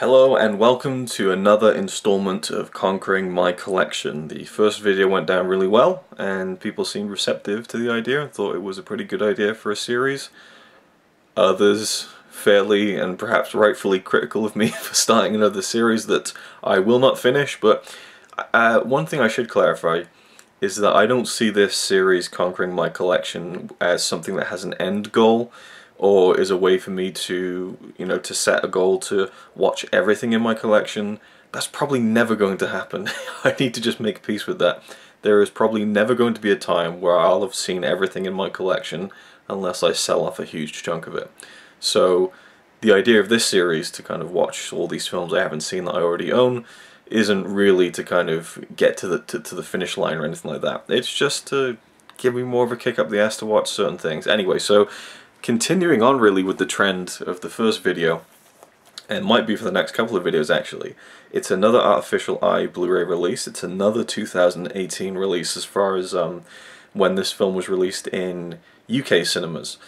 Hello and welcome to another installment of Conquering My Collection. The first video went down really well and people seemed receptive to the idea and thought it was a pretty good idea for a series. Others fairly and perhaps rightfully critical of me for starting another series that I will not finish but uh, one thing I should clarify is that I don't see this series Conquering My Collection as something that has an end goal or is a way for me to, you know, to set a goal to watch everything in my collection, that's probably never going to happen. I need to just make peace with that. There is probably never going to be a time where I'll have seen everything in my collection unless I sell off a huge chunk of it. So the idea of this series to kind of watch all these films I haven't seen that I already own isn't really to kind of get to the to, to the finish line or anything like that. It's just to give me more of a kick up the ass to watch certain things. Anyway, so continuing on really with the trend of the first video, and might be for the next couple of videos actually, it's another Artificial Eye Blu-ray release. It's another 2018 release as far as um, when this film was released in UK cinemas.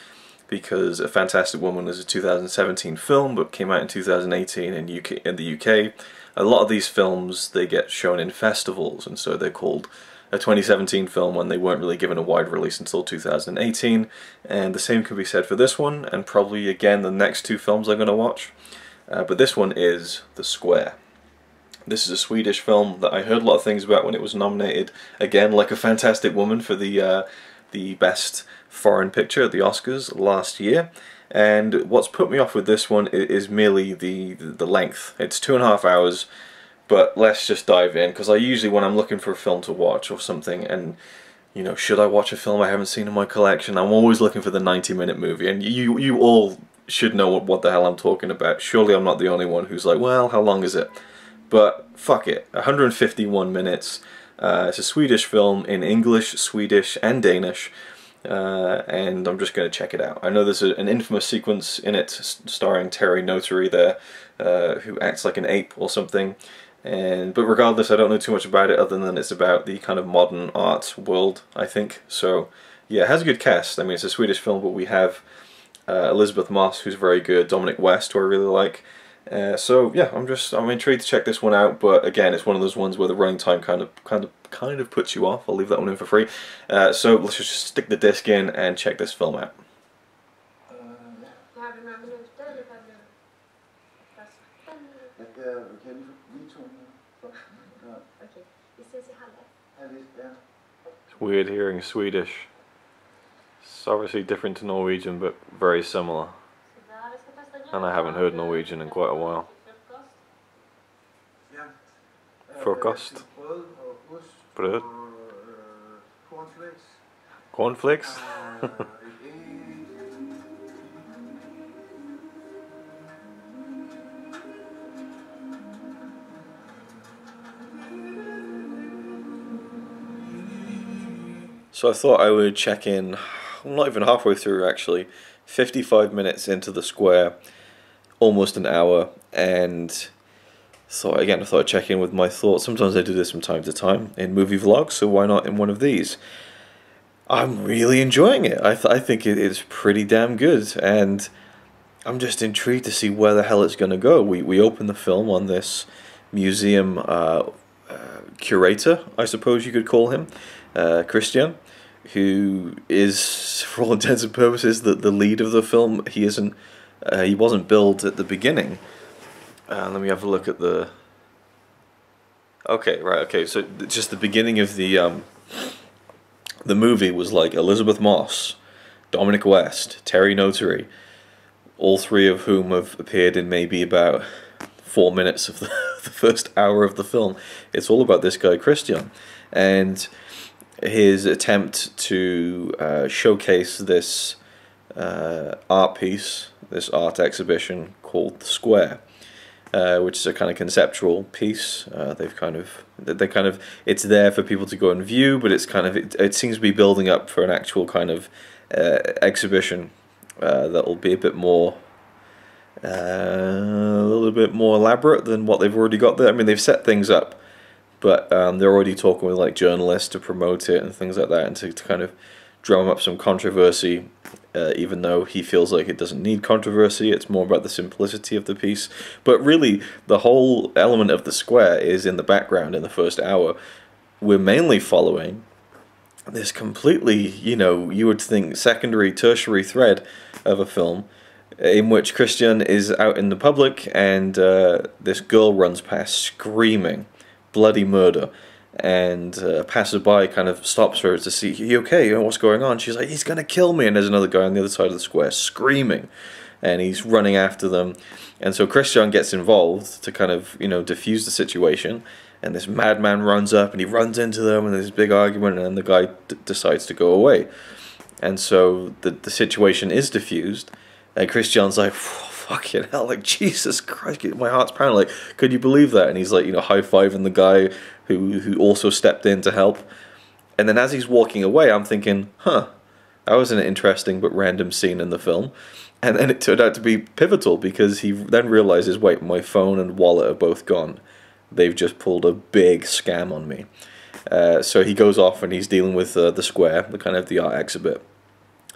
Because A Fantastic Woman is a 2017 film, but came out in 2018 in UK in the UK. A lot of these films they get shown in festivals, and so they're called a 2017 film when they weren't really given a wide release until 2018 and the same can be said for this one and probably again the next two films I'm going to watch uh, but this one is The Square. This is a Swedish film that I heard a lot of things about when it was nominated again like a fantastic woman for the uh, the best foreign picture at the Oscars last year and what's put me off with this one is merely the the length. It's two and a half hours but let's just dive in because I usually when I'm looking for a film to watch or something and you know should I watch a film I haven't seen in my collection I'm always looking for the 90 minute movie and you you all should know what, what the hell I'm talking about surely I'm not the only one who's like well how long is it but fuck it 151 minutes uh, it's a Swedish film in English Swedish and Danish uh, and I'm just going to check it out. I know there's a, an infamous sequence in it starring Terry Notary there, uh, who acts like an ape or something, and but regardless I don't know too much about it other than it's about the kind of modern art world I think. So yeah it has a good cast. I mean it's a Swedish film but we have uh, Elisabeth Moss who's very good Dominic West who I really like. Uh, so yeah I'm just I'm intrigued to check this one out but again it's one of those ones where the running time kind of kind of kind of puts you off. I'll leave that one in for free. Uh, so let's just stick the disc in and check this film out It's weird hearing Swedish. It's obviously different to Norwegian, but very similar. And I haven't heard Norwegian in quite a while. Frokost. Brød. Uh, cornflakes. Uh, So I thought I would check in, I'm not even halfway through actually, 55 minutes into the square, almost an hour, and so again I thought I'd check in with my thoughts. Sometimes I do this from time to time in movie vlogs, so why not in one of these? I'm really enjoying it. I, th I think it is pretty damn good, and I'm just intrigued to see where the hell it's going to go. We, we open the film on this museum uh, uh, curator, I suppose you could call him, uh, Christian, who is, for all intents and purposes, the, the lead of the film. He isn't. Uh, he wasn't billed at the beginning. Uh, let me have a look at the. Okay, right. Okay, so just the beginning of the um, the movie was like Elisabeth Moss, Dominic West, Terry Notary, all three of whom have appeared in maybe about four minutes of the, the first hour of the film. It's all about this guy Christian, and his attempt to uh, showcase this uh, art piece, this art exhibition called The Square, uh, which is a kind of conceptual piece. Uh, they've kind of, they kind of, it's there for people to go and view, but it's kind of, it, it seems to be building up for an actual kind of uh, exhibition uh, that will be a bit more a little bit more elaborate than what they've already got there. I mean, they've set things up but um, they're already talking with like journalists to promote it and things like that and to, to kind of drum up some controversy uh, even though he feels like it doesn't need controversy. It's more about the simplicity of the piece. But really, the whole element of the square is in the background in the first hour. We're mainly following this completely, you know, you would think secondary, tertiary thread of a film in which Christian is out in the public and uh, this girl runs past screaming bloody murder and uh, a passerby kind of stops her to see, you okay? What's going on? She's like, he's to kill me. And there's another guy on the other side of the square screaming. And he's running after them. And so Christian gets involved to kind of, you know, diffuse the situation. And this madman runs up and he runs into them and there's a big argument and the guy decides to go away. And so the, the situation is diffused. And Christian's like, fucking hell, like Jesus Christ, my heart's pounding. Like, could you believe that? And he's like, you know, high fiving the guy who who also stepped in to help. And then as he's walking away, I'm thinking, huh, that was an interesting but random scene in the film. And then it turned out to be pivotal because he then realizes, wait, my phone and wallet are both gone. They've just pulled a big scam on me. Uh, so he goes off and he's dealing with uh, the square, the kind of the art exhibit,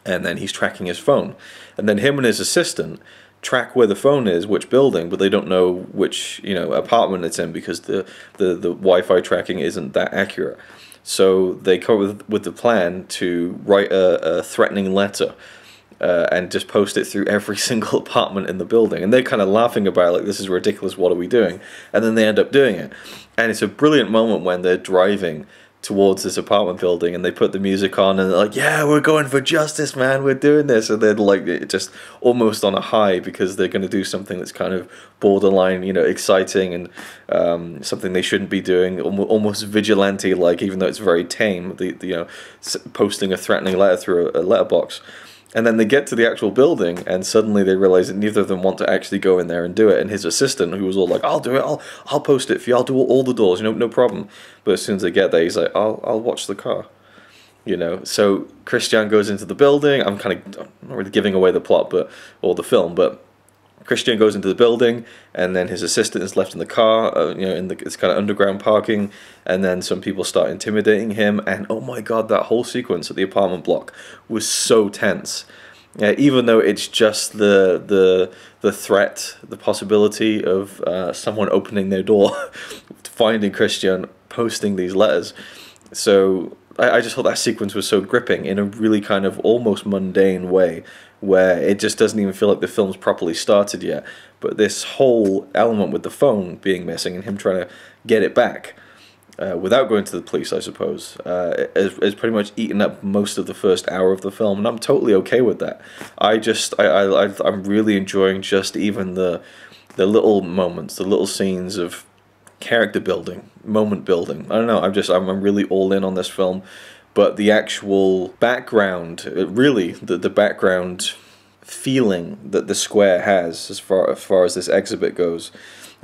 and then he's tracking his phone. And then him and his assistant track where the phone is, which building, but they don't know which you know apartment it's in because the the, the Wi-Fi tracking isn't that accurate. So they come with, with the plan to write a, a threatening letter uh, and just post it through every single apartment in the building. And they're kind of laughing about it, like this is ridiculous. What are we doing? And then they end up doing it. And it's a brilliant moment when they're driving towards this apartment building and they put the music on and they're like yeah we're going for justice man. We're doing this. And they're like just almost on a high because they're going to do something that's kind of borderline you know exciting and um, something they shouldn't be doing almost vigilante like even though it's very tame the, the, you know posting a threatening letter through a, a letterbox and then they get to the actual building, and suddenly they realize that neither of them want to actually go in there and do it. And his assistant, who was all like, "I'll do it. I'll I'll post it for you. I'll do all the doors. You know, no problem." But as soon as they get there, he's like, "I'll I'll watch the car." You know, so Christian goes into the building. I'm kind of I'm not really giving away the plot, but or the film, but Christian goes into the building, and then his assistant is left in the car. Uh, you know, in the it's kind of underground parking, and then some people start intimidating him. And oh my god, that whole sequence at the apartment block was so tense. Yeah, even though it's just the the the threat, the possibility of uh, someone opening their door, finding Christian, posting these letters. So I, I just thought that sequence was so gripping in a really kind of almost mundane way where it just doesn't even feel like the film's properly started yet. But this whole element with the phone being missing and him trying to get it back uh, without going to the police, I suppose, uh, is, is pretty much eaten up most of the first hour of the film, and I'm totally okay with that. I just, I, I, I'm really enjoying just even the, the little moments, the little scenes of character building, moment building. I don't know. I'm just, I'm, I'm really all in on this film but the actual background, uh, really, the, the background feeling that the square has as far as, far as this exhibit goes.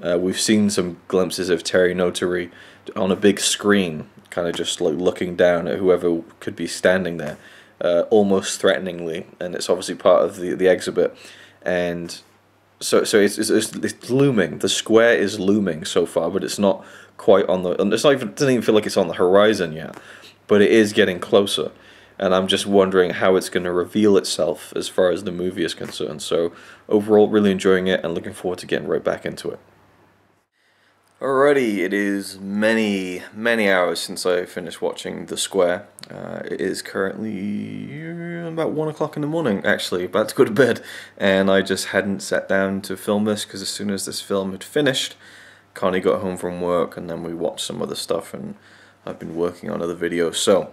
Uh, we've seen some glimpses of Terry Notary on a big screen, kind of just like looking down at whoever could be standing there, uh, almost threateningly, and it's obviously part of the, the exhibit. And so, so it's, it's, it's looming. The square is looming so far, but it's not quite on the. It's not even. It doesn't even feel like it's on the horizon yet but it is getting closer. And I'm just wondering how it's going to reveal itself as far as the movie is concerned. So, overall, really enjoying it and looking forward to getting right back into it. Alrighty, it is many, many hours since I finished watching The Square. Uh, it is currently about 1 o'clock in the morning, actually, about to go to bed. And I just hadn't sat down to film this because as soon as this film had finished, Connie got home from work and then we watched some other stuff and I've been working on other videos. So,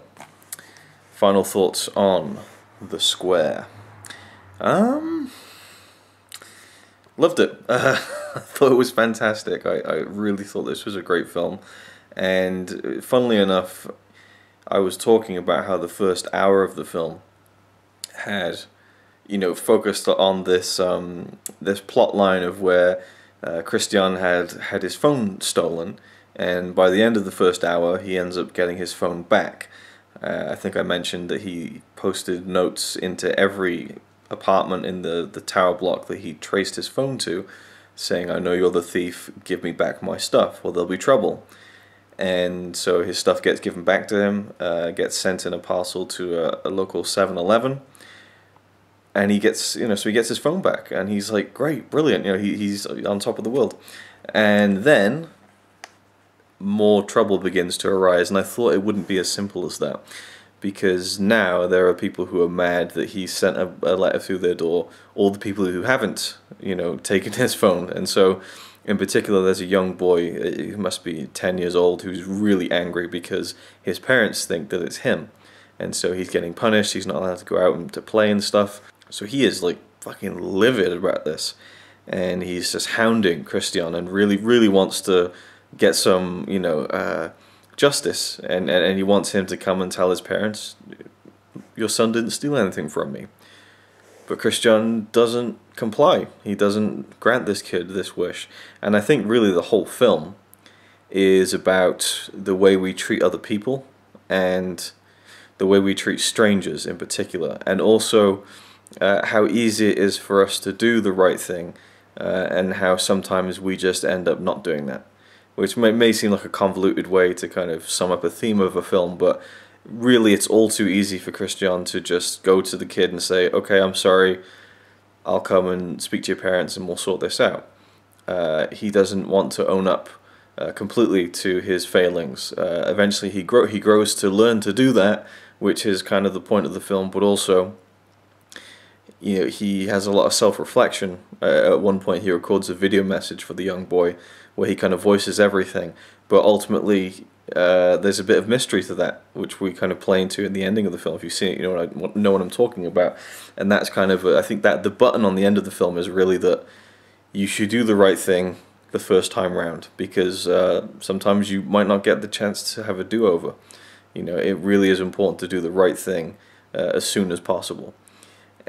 final thoughts on The Square. Um, loved it. Uh, I thought it was fantastic. I, I really thought this was a great film. And funnily enough, I was talking about how the first hour of the film had, you know, focused on this um, this plot line of where uh, Christian had had his phone stolen and by the end of the first hour he ends up getting his phone back. Uh, I think I mentioned that he posted notes into every apartment in the, the tower block that he traced his phone to, saying, I know you're the thief, give me back my stuff, or there'll be trouble. And so his stuff gets given back to him, uh, gets sent in a parcel to a, a local 7 Eleven. and he gets you know so he gets his phone back and he's like great brilliant you know he, he's on top of the world and then more trouble begins to arise and I thought it wouldn't be as simple as that. Because now there are people who are mad that he sent a, a letter through their door all the people who haven't you know taken his phone. And so in particular there's a young boy uh, who must be 10 years old who's really angry because his parents think that it's him. And so he's getting punished he's not allowed to go out and to play and stuff. So he is like fucking livid about this, and he's just hounding Christian and really, really wants to get some, you know, uh, justice, and, and and he wants him to come and tell his parents, your son didn't steal anything from me. But Christian doesn't comply. He doesn't grant this kid this wish, and I think really the whole film is about the way we treat other people and the way we treat strangers in particular, and also uh, how easy it is for us to do the right thing uh, and how sometimes we just end up not doing that. Which may, may seem like a convoluted way to kind of sum up a theme of a film, but really it's all too easy for Christian to just go to the kid and say, okay, I'm sorry, I'll come and speak to your parents and we'll sort this out. Uh, he doesn't want to own up uh, completely to his failings. Uh, eventually, he grow he grows to learn to do that, which is kind of the point of the film. But also, you know, he has a lot of self-reflection. Uh, at one point, he records a video message for the young boy where he kind of voices everything, but ultimately, uh, there's a bit of mystery to that, which we kind of play into in the ending of the film. If you've seen it, you know what I know what I'm talking about, and that's kind of I think that the button on the end of the film is really that you should do the right thing the first time round because uh, sometimes you might not get the chance to have a do-over. You know, it really is important to do the right thing uh, as soon as possible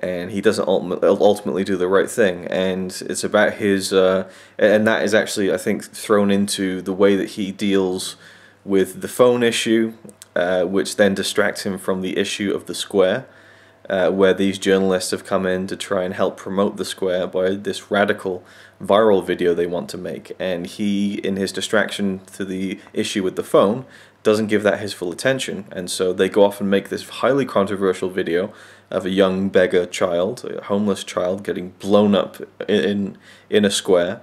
and he doesn't ultimately do the right thing. And it's about his uh, and that is actually I think thrown into the way that he deals with the phone issue uh, which then distracts him from the issue of the square uh, where these journalists have come in to try and help promote the square by this radical viral video they want to make. And he in his distraction to the issue with the phone doesn't give that his full attention. And so they go off and make this highly controversial video of a young beggar child, a homeless child, getting blown up in in a square.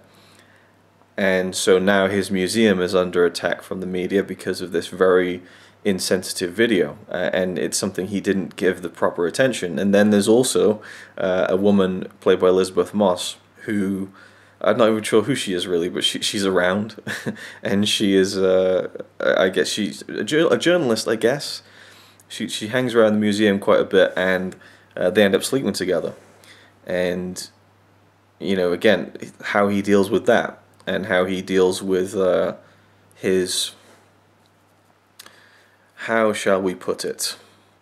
And so now his museum is under attack from the media because of this very insensitive video, uh, and it's something he didn't give the proper attention. And then there's also uh, a woman played by Elisabeth Moss who. I'm not even sure who she is really, but she, she's around, and she is, uh, I guess she's a, a journalist, I guess, she she hangs around the museum quite a bit, and uh, they end up sleeping together. And you know, again, how he deals with that, and how he deals with uh, his how shall we put it?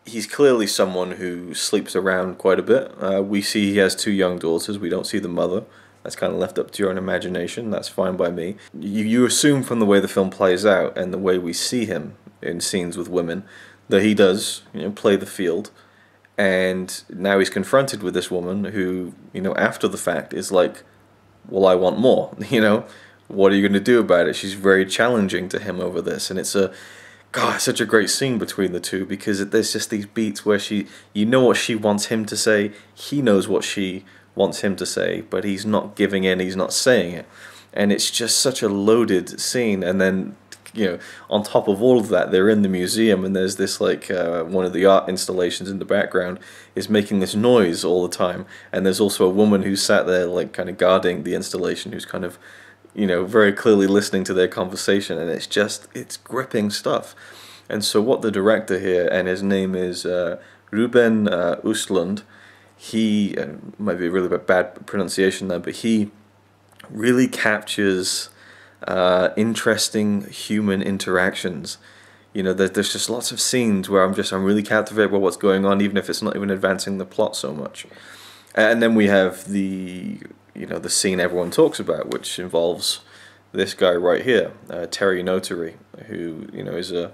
He's clearly someone who sleeps around quite a bit. Uh, we see he has two young daughters. We don't see the mother. That's kind of left up to your own imagination. That's fine by me. You, you assume from the way the film plays out and the way we see him in scenes with women that he does, you know, play the field, and now he's confronted with this woman who, you know, after the fact is like, well, I want more, you know, what are you going to do about it? She's very challenging to him over this, and it's a, God, such a great scene between the two because there's just these beats where she, you know what she wants him to say, he knows what she wants him to say, but he's not giving in, he's not saying it. And it's just such a loaded scene, and then you know, on top of all of that, they're in the museum, and there's this like uh, one of the art installations in the background is making this noise all the time, and there's also a woman who's sat there like kind of guarding the installation, who's kind of, you know, very clearly listening to their conversation, and it's just it's gripping stuff. And so what the director here, and his name is uh, Ruben uh, Östlund, he uh, might be a really bad pronunciation there, but he really captures uh, interesting human interactions. You know, there, there's just lots of scenes where I'm just I'm really captivated by what's going on, even if it's not even advancing the plot so much. And then we have the you know the scene everyone talks about, which involves this guy right here, uh, Terry Notary, who you know is a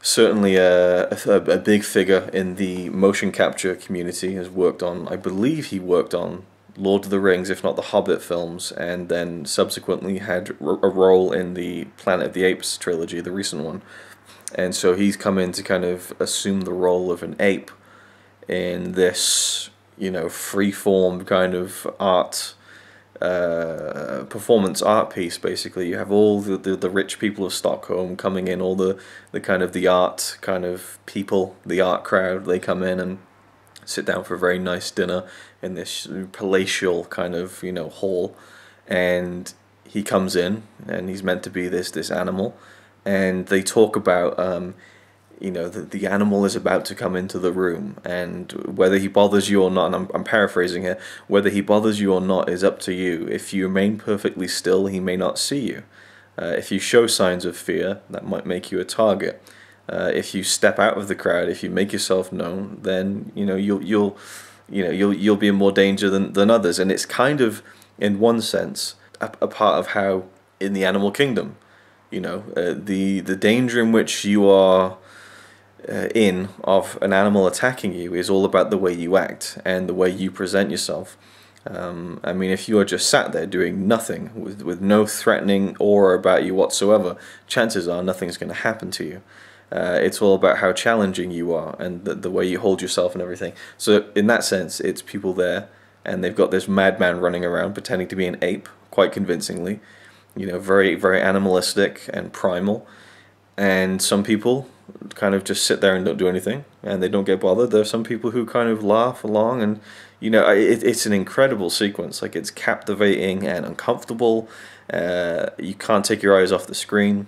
certainly a, a, a, big figure in the motion capture community. Has worked on, I believe he worked on Lord of the Rings, if not the Hobbit films, and then subsequently had a role in the Planet of the Apes trilogy, the recent one. And so he's come in to kind of assume the role of an ape in this you know free form kind of art uh, performance art piece basically you have all the, the, the rich people of Stockholm coming in all the the kind of the art kind of people the art crowd they come in and sit down for a very nice dinner in this palatial kind of you know hall. And he comes in and he's meant to be this this animal. And they talk about um, you know the, the animal is about to come into the room. And whether he bothers you or not and I'm, I'm paraphrasing here whether he bothers you or not is up to you. If you remain perfectly still he may not see you. Uh, if you show signs of fear that might make you a target uh, if you step out of the crowd if you make yourself known then you know you'll you'll you know you'll you'll be in more danger than, than others and it's kind of in one sense a, a part of how in the animal kingdom you know uh, the the danger in which you are uh, in of an animal attacking you is all about the way you act and the way you present yourself. Um, I mean, if you are just sat there doing nothing with, with no threatening aura about you whatsoever, chances are nothing's going to happen to you. Uh, it's all about how challenging you are and the, the way you hold yourself and everything. So, in that sense, it's people there and they've got this madman running around pretending to be an ape quite convincingly. You know, very, very animalistic and primal. And some people kind of just sit there and don't do anything and they don't get bothered. There are some people who kind of laugh along and you know it, it's an incredible sequence. Like it's captivating and uncomfortable. Uh, you can't take your eyes off the screen.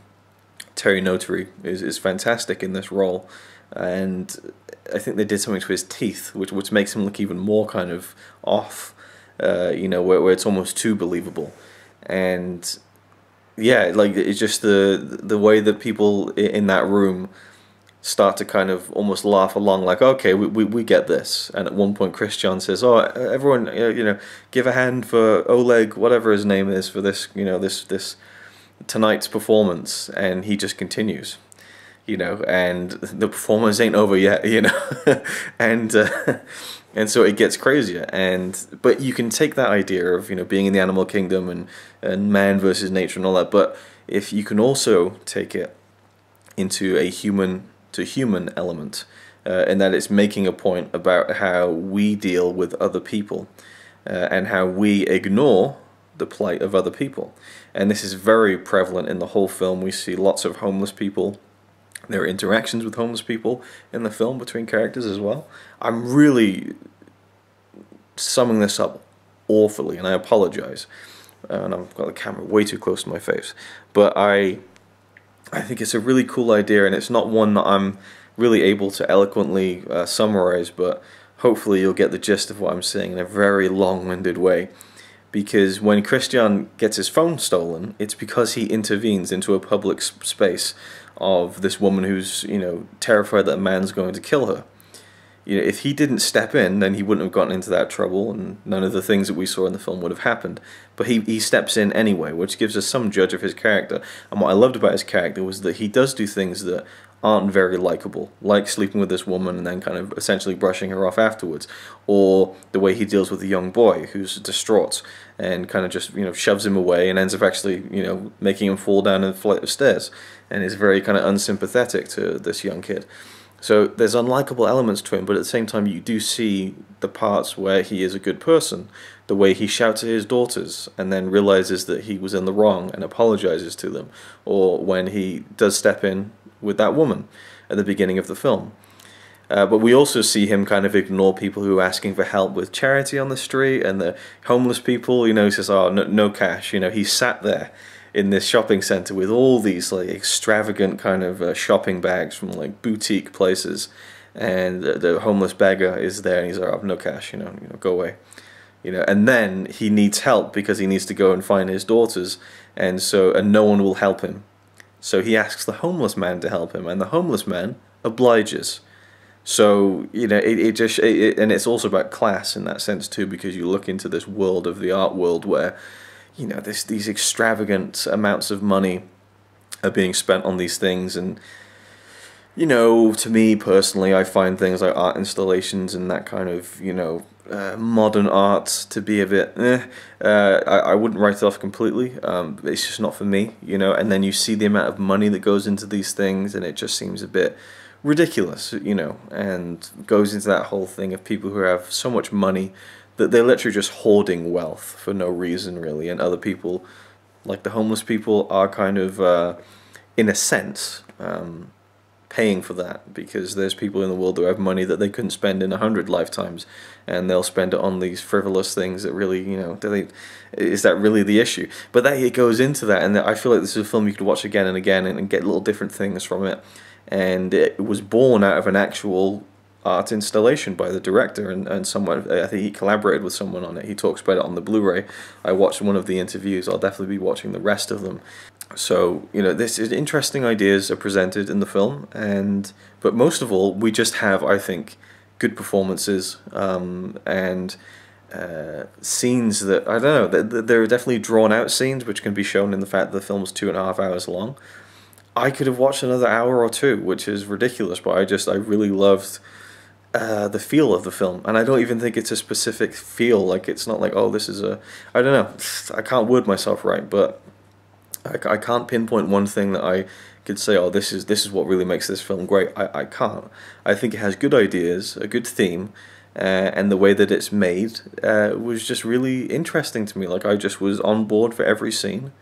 Terry Notary is, is fantastic in this role and I think they did something to his teeth which which makes him look even more kind of off. Uh, you know where, where it's almost too believable and yeah, like it's just the the way that people in that room start to kind of almost laugh along like okay we, we, we get this and at one point Christian says oh everyone you know give a hand for Oleg whatever his name is for this you know this this tonight's performance and he just continues you know and the performance ain't over yet you know? And uh, and so it gets crazier and but you can take that idea of you know being in the animal kingdom and and man versus nature and all that but if you can also take it into a human to human element, uh, in that it's making a point about how we deal with other people uh, and how we ignore the plight of other people. And this is very prevalent in the whole film. We see lots of homeless people. There are interactions with homeless people in the film between characters as well. I'm really summing this up awfully, and I apologize. Uh, and I've got the camera way too close to my face. But I I think it's a really cool idea, and it's not one that I'm really able to eloquently uh, summarize, but hopefully you'll get the gist of what I'm saying in a very long-winded way. Because when Christian gets his phone stolen, it's because he intervenes into a public space of this woman who's, you know, terrified that a man's going to kill her you know, if he didn't step in, then he wouldn't have gotten into that trouble, and none of the things that we saw in the film would have happened. But he, he steps in anyway, which gives us some judge of his character. And what I loved about his character was that he does do things that aren't very likable, like sleeping with this woman and then kind of essentially brushing her off afterwards, or the way he deals with the young boy who's distraught and kind of just you know shoves him away and ends up actually you know making him fall down a flight of stairs, and is very kind of unsympathetic to this young kid. So there's unlikable elements to him, but at the same time, you do see the parts where he is a good person. The way he shouts at his daughters and then realizes that he was in the wrong and apologizes to them, or when he does step in with that woman at the beginning of the film. Uh, but we also see him kind of ignore people who are asking for help with charity on the street and the homeless people. You know, he says, "Oh, no, no cash." You know, he sat there in this shopping center with all these like extravagant kind of uh, shopping bags from like boutique places, and the, the homeless beggar is there and he's like, "I have no cash," you know, you know, go away, you know. And then he needs help because he needs to go and find his daughters, and so and no one will help him, so he asks the homeless man to help him, and the homeless man obliges. So you know, it, it just it, it, and it's also about class in that sense too, because you look into this world of the art world where you know, this these extravagant amounts of money are being spent on these things, and you know, to me personally, I find things like art installations and that kind of, you know, uh, modern art to be a bit, eh. Uh, I, I wouldn't write it off completely. Um, it's just not for me, you know. And then you see the amount of money that goes into these things, and it just seems a bit ridiculous, you know. And goes into that whole thing of people who have so much money that they're literally just hoarding wealth for no reason, really. And other people, like the homeless people, are kind of, uh, in a sense, um, paying for that because there's people in the world who have money that they couldn't spend in a hundred lifetimes and they'll spend it on these frivolous things that really you know they, is that really the issue? But that it goes into that and I feel like this is a film you could watch again and again and, and get little different things from it. And it was born out of an actual art installation by the director and, and someone I think he collaborated with someone on it. He talks about it on the Blu-ray. I watched one of the interviews. I'll definitely be watching the rest of them so you know this is interesting ideas are presented in the film and but most of all we just have I think good performances um, and uh, scenes that I don't know there are definitely drawn out scenes which can be shown in the fact that the film's two and a half hours long I could have watched another hour or two which is ridiculous but I just I really loved uh, the feel of the film, and I don't even think it's a specific feel. Like it's not like oh, this is a I don't know. I can't word myself right, but I, I can't pinpoint one thing that I could say. Oh, this is this is what really makes this film great. I, I can't. I think it has good ideas, a good theme, uh, and the way that it's made uh, was just really interesting to me. Like I just was on board for every scene,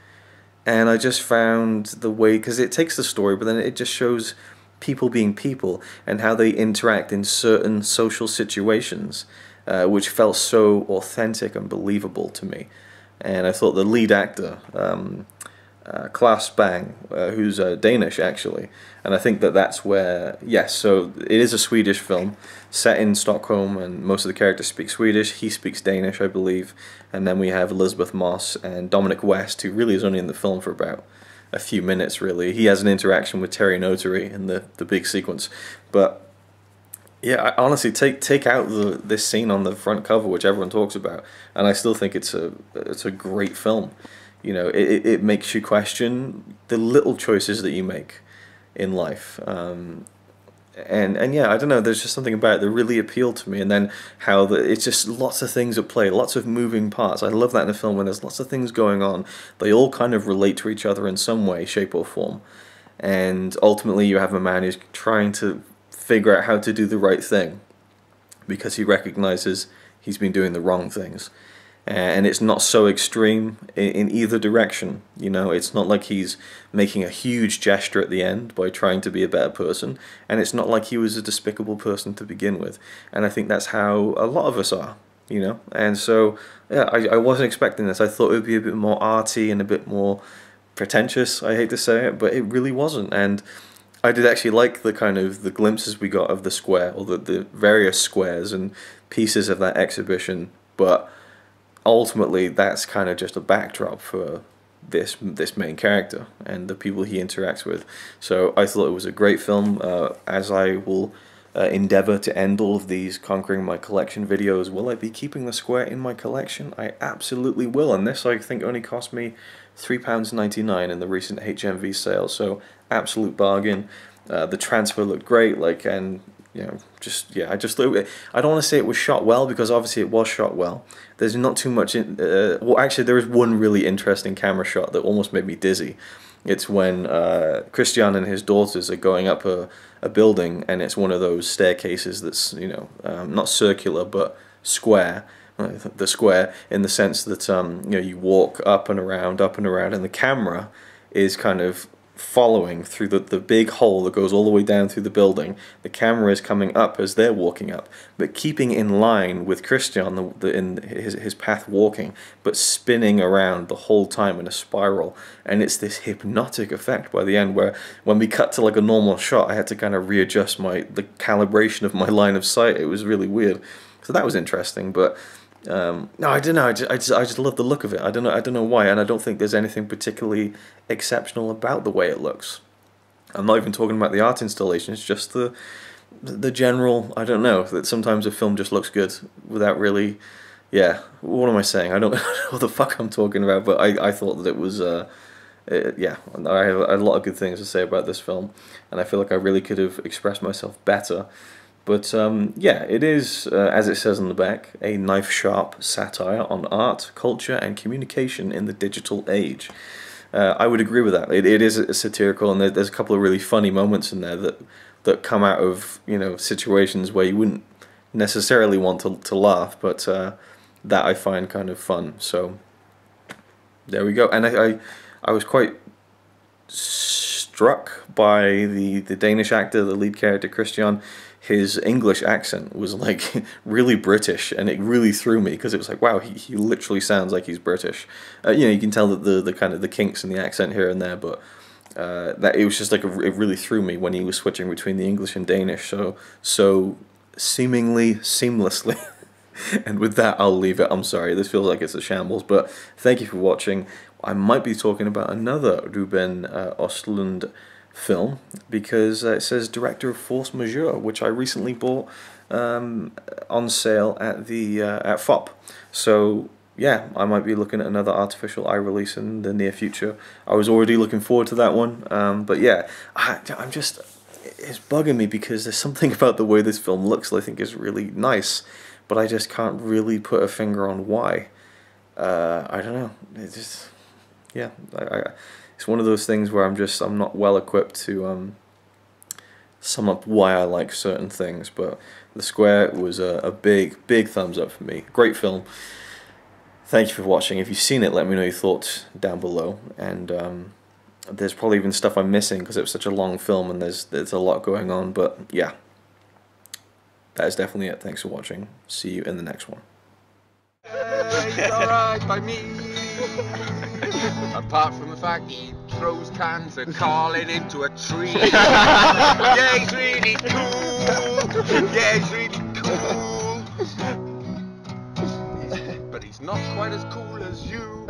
and I just found the way because it takes the story, but then it just shows people being people and how they interact in certain social situations, uh, which felt so authentic and believable to me. And I thought the lead actor, um, uh, Claes Bang, uh, who's uh, Danish actually, and I think that that's where yes. So it is a Swedish film set in Stockholm, and most of the characters speak Swedish. He speaks Danish, I believe, and then we have Elisabeth Moss and Dominic West, who really is only in the film for about a few minutes really. He has an interaction with Terry Notary in the, the big sequence. But yeah, I honestly take take out the this scene on the front cover, which everyone talks about, and I still think it's a it's a great film. You know, it, it makes you question the little choices that you make in life. Um, and and yeah, I don't know. There's just something about it that really appealed to me, and then how the, it's just lots of things at play, lots of moving parts. I love that in a film when there's lots of things going on. They all kind of relate to each other in some way, shape, or form, and ultimately you have a man who's trying to figure out how to do the right thing because he recognizes he's been doing the wrong things Uh, and it's not so extreme in, either direction. You know, it's not like he's making a huge gesture at the end by trying to be a better person, and it's not like he was a despicable person to begin with. And I think that's how a lot of us are. You know, and so yeah, I, I wasn't expecting this. I thought it would be a bit more arty and a bit more pretentious. I hate to say it, but it really wasn't. And I did actually like the kind of the glimpses we got of the square or the, the various squares and pieces of that exhibition, but ultimately that's kind of just a backdrop for this this main character and the people he interacts with. So I thought it was a great film. Uh, as I will uh, endeavor to end all of these conquering my collection videos, will I be keeping the square in my collection? I absolutely will. And this I think only cost me three pounds ninety nine in the recent HMV sale. So absolute bargain. Uh, the transfer looked great, like and you know, just yeah, I just I don't want to say it was shot well because obviously it was shot well. There's not too much in. Uh, well, actually, there is one really interesting camera shot that almost made me dizzy. It's when uh, Christian and his daughters are going up a, a building, and it's one of those staircases that's you know um, not circular but square. Uh, the square in the sense that um, you know you walk up and around, up and around, and the camera is kind of following through the, the big hole that goes all the way down through the building. The camera is coming up as they're walking up, but keeping in line with Christian the, the, in his, his path walking, but spinning around the whole time in a spiral. And it's this hypnotic effect by the end where when we cut to like a normal shot, I had to kind of readjust my the calibration of my line of sight. It was really weird. So that was interesting, but um, no, I don't know. I just, I just, I just love the look of it. I don't know. I don't know why, and I don't think there's anything particularly exceptional about the way it looks. I'm not even talking about the art installation. It's just the, the general. I don't know that sometimes a film just looks good without really. Yeah, what am I saying? I don't know what the fuck I'm talking about, but I, I thought that it was uh, it, yeah, I have a lot of good things to say about this film, and I feel like I really could have expressed myself better. But um, yeah, it is, uh, as it says on the back, a knife sharp satire on art, culture, and communication in the digital age. Uh, I would agree with that. It, it is satirical, and there's a couple of really funny moments in there that that come out of you know situations where you wouldn't necessarily want to to laugh, but uh, that I find kind of fun. So there we go. And I, I, I was quite struck by the the Danish actor, the lead character Christian. His English accent was like really British, and it really threw me because it was like, wow, he, he literally sounds like he's British. Uh, you know, you can tell that the the kind of the kinks in the accent here and there, but. Uh, that it was just like a, it really threw me when he was switching between the English and Danish so so seemingly seamlessly. and with that, I'll leave it. I'm sorry, this feels like it's a shambles, but thank you for watching. I might be talking about another Ruben uh, Östlund film because uh, it says director of Force Majeure, which I recently bought um, on sale at the uh, at Fopp. So yeah, I might be looking at another artificial eye release in the near future. I was already looking forward to that one, um, but yeah, I, I'm just it's bugging me because there's something about the way this film looks that I think is really nice, but I just can't really put a finger on why. Uh, I don't know. It's just, yeah, I, I, it's one of those things where I'm just I'm not well equipped to um, sum up why I like certain things. But The Square was a, a big big thumbs up for me. Great film. Thank you for watching. If you've seen it, let me know your thoughts down below and. Um, there's probably even stuff I'm missing because it was such a long film and there's there's a lot going on. But yeah, that is definitely it. Thanks for watching. See you in the next one. alright by me. Apart from the fact he throws cans of Carling into a tree. yeah, he's really cool. Yeah, he's really cool. but he's not quite as cool as you.